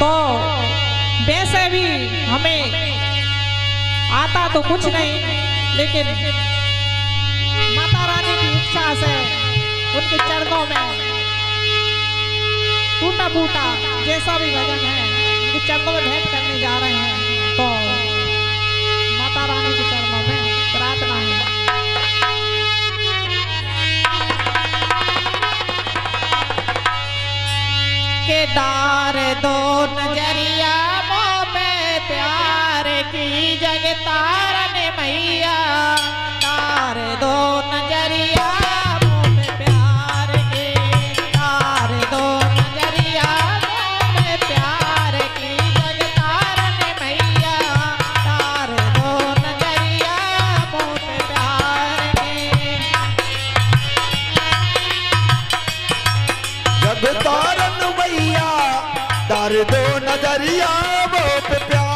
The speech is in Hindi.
तो वैसे भी हमें आता तो कुछ नहीं, लेकिन माता रानी की इच्छा से उनके चरणों में टूटा फूटा जैसा भी भजन है, उनके चरणों में भेंट करने जा रहे हैं। तार दो नज़रिया मोबे प्यार की जग ने मैया। तार दो नज़रिया कर दो नज़रिया बहुत प्यार।